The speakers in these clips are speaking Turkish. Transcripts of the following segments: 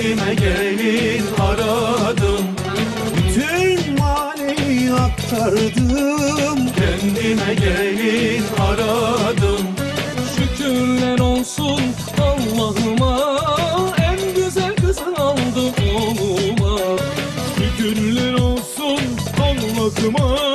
Kendime gelin aradım. Bütün maneyi aktardım. Kendime gelin aradım. Şükürler olsun Allah'ıma. En güzel kızı aldım oğluma. Şükürler olsun Allah'ıma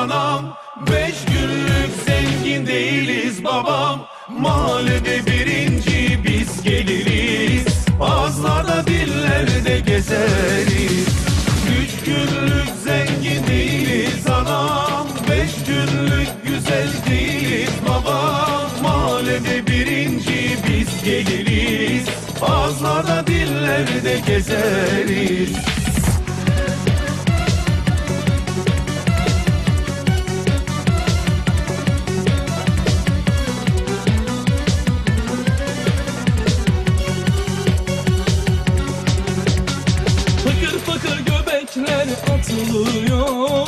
anam. Beş günlük zengin değiliz babam. Mahallede birinci biz geliriz. Ağızlarda dillerde gezeriz. Üç günlük zengin değiliz anam. Beş günlük güzel değiliz babam. Mahallede birinci biz geliriz. Ağızlarda dillerde gezeriz atılıyor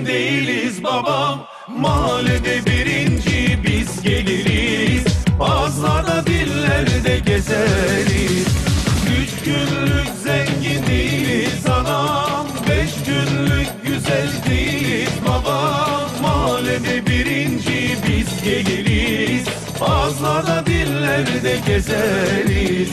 zengin değiliz babam. Mahallede birinci biz geliriz. Ağızlarda dillerde gezeriz. Üç günlük zengin değiliz anam. Beş günlük güzel değiliz babam. Mahallede birinci biz geliriz. Ağızlarda dillerde gezeriz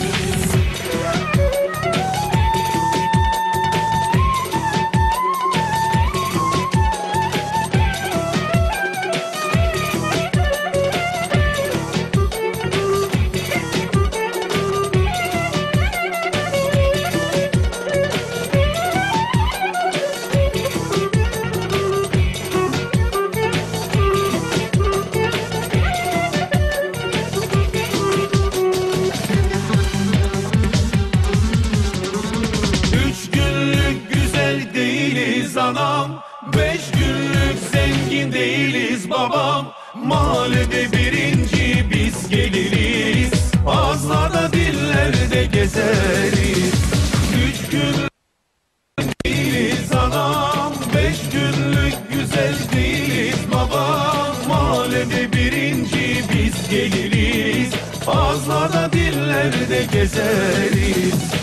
anam. Beş günlük zengin değiliz babam. Mahallede birinci biz geliriz. Ağızlarda dillerde gezeriz. Üç günlük değiliz anam. Beş günlük güzel değiliz babam. Mahallede birinci biz geliriz. Ağızlarda dillerde gezeriz